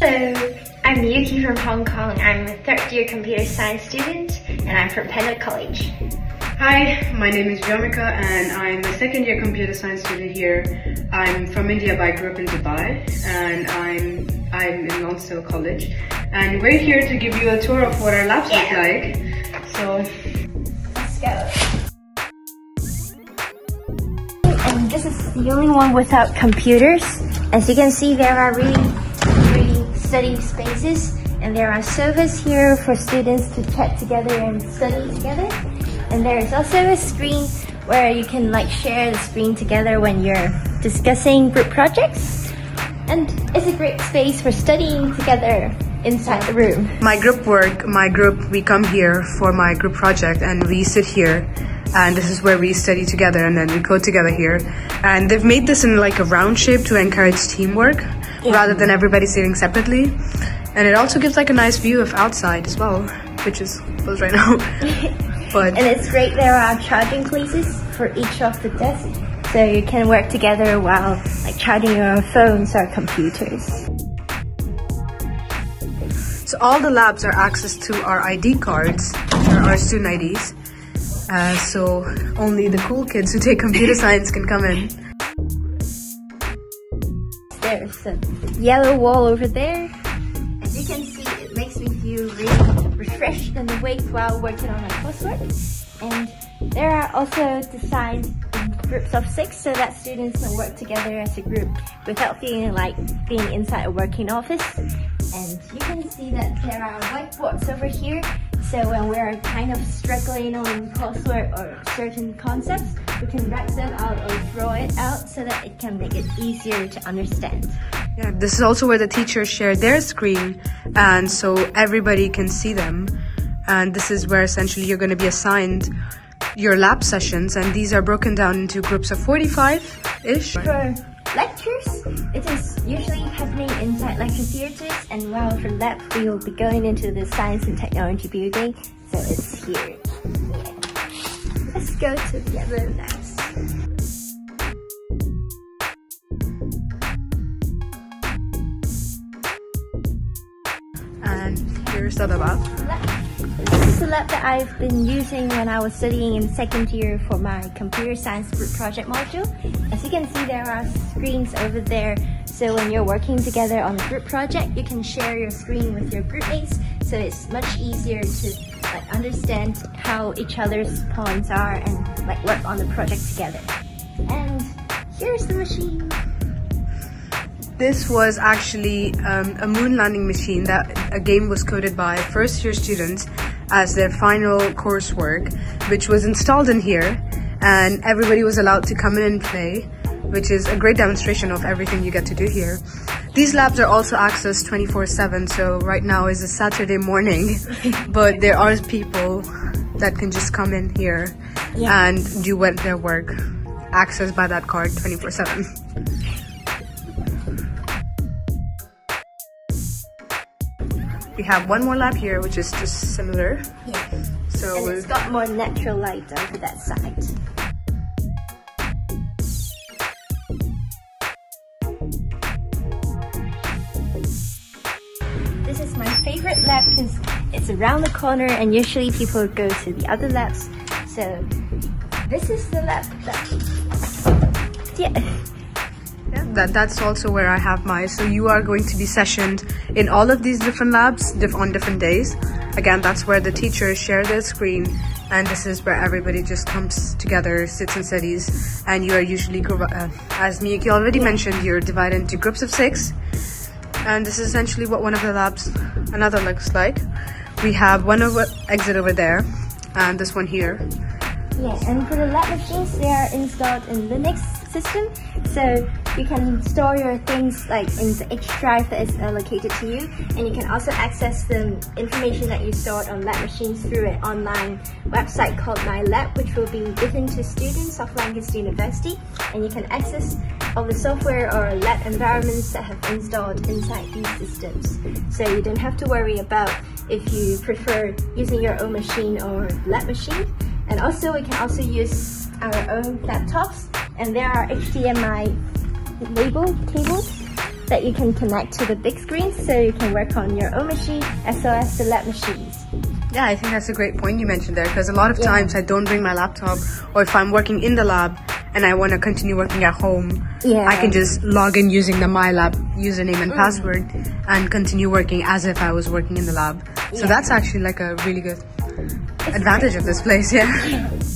Hello, I'm Yuki from Hong Kong. I'm a third year computer science student and I'm from Pendle College. Hi, my name is Vyomika and I'm a second year computer science student here. I'm from India but I grew up in Dubai and I'm I'm in Lonsdale College. And we're here to give you a tour of what our labs Yeah. look like. So Let's go. And this is the only one without computers. As you can see, there are really, really study spaces and there are servers here for students to chat together and study together. And there is also a screen where you can like share the screen together when you're discussing group projects. And it's a great space for studying together inside the room. my group work, my group, we come here for my group project and we sit here and this is where we study together and then we code together here. And they've made this in like a round shape to encourage teamwork rather than everybody sitting separately. And it also gives like a nice view of outside as well, which is closed right now. but And it's great there are charging places for each of the desks. So you can work together while like charging your phones or computers. So all the labs are accessed to our ID cards, which are our student IDs. Uh, so only the cool kids who take computer science can come in. There's a yellow wall over there. As you can see, it makes me feel really refreshed and awake while working on my coursework. And there are also designed in groups of six so that students can work together as a group without feeling like being inside a working office. And you can see that there are whiteboards over here. So when we're kind of struggling on coursework or certain concepts, we can write them out or draw it out so that it can make it easier to understand. Yeah, this is also where the teachers share their screen and so everybody can see them. And this is where essentially you're going to be assigned your lab sessions and these are broken down into groups of 45-ish. For lectures, it is usually happening inside lecture theaters and while for lab, we will be going into the science and technology building, so it's here. Yeah. Let's go to the other labs. And here's the other lab. This is the lab that I've been using when I was studying in second year for my computer science group project module. As you can see, there are screens over there. So when you're working together on a group project, you can share your screen with your group mates. So it's much easier to like understand how each other's points are and like work on the project together. And here's the machine. This was actually um, a moon landing machine that a game was coded by first year students as their final coursework, which was installed in here, and everybody was allowed to come in and play, which is a great demonstration of everything you get to do here. These labs are also accessed 24 7, so right now is a Saturday morning, but there are people that can just come in here Yeah. and do what their work accessed by that card 24 We have one more lab here, which is just similar. Yeah. So And it's got more natural light over that side. This is my favorite lab because it's around the corner and usually people go to the other labs. So this is the lab that, yeah. Yeah, that that's also where I have my. So you are going to be sessioned in all of these different labs diff- on different days. Again, that's where the teachers share their screen, and this is where everybody just comes together, sits and studies. And you are usually, uh, as Miyuki already mentioned, you're divided into groups of six. And this is essentially what one of the labs, another looks like. We have one over exit over there, and this one here. Yeah, and for the lab machines, they are installed in Linux system, so you can store your things like in the H drive that is uh, allocated to you, and you can also access the information that you stored on lab machines through an online website called My Lab, which will be given to students of Lancaster University, and you can access all the software or lab environments that have installed inside these systems. So you don't have to worry about if you prefer using your own machine or lab machine. And also we can also use our own laptops and there are HDMI label cables that you can connect to the big screen so you can work on your own machine as well as the lab machines. Yeah, I think that's a great point you mentioned there because a lot of times I don't bring my laptop or if I'm working in the lab and I want to continue working at home, Yeah. I can just log in using the MyLab username and mm. password and continue working as if I was working in the lab. So Yeah. that's actually like a really good advantage of this place, yeah.